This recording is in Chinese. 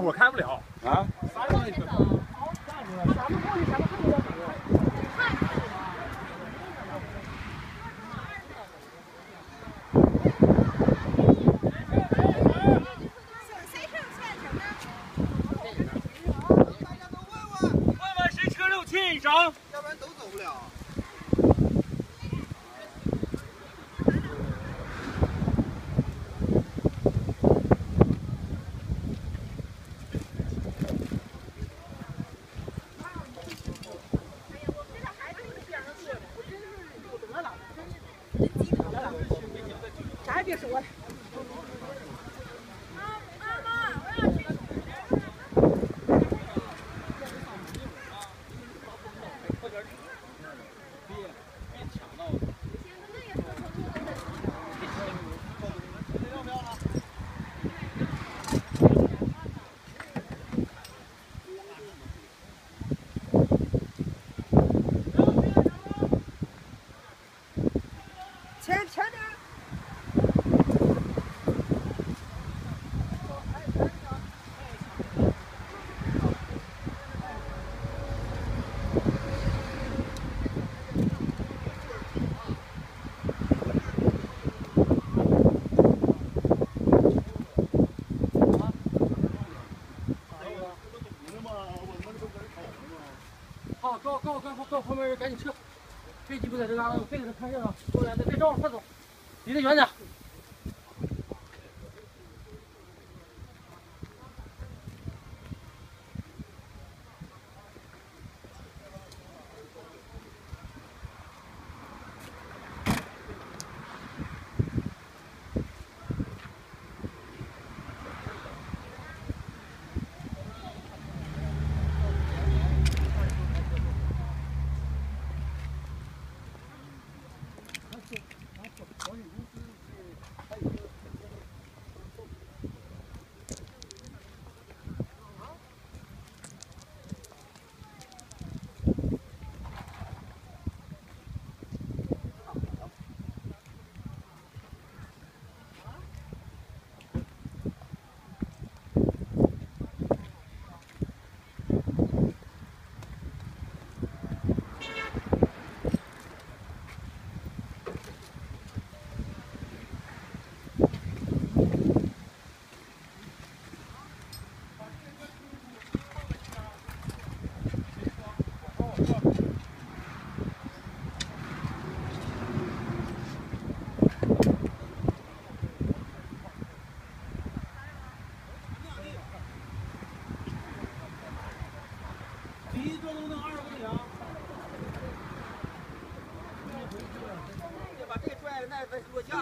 大伙开不了啊。要不然都走不了。别说了。告告告告旁边人赶紧撤，飞机不在这嘎达，别给他看热闹，过来，别照着，快走，离他远点。第一桩能弄二十公里啊！把这个拽，那再落架。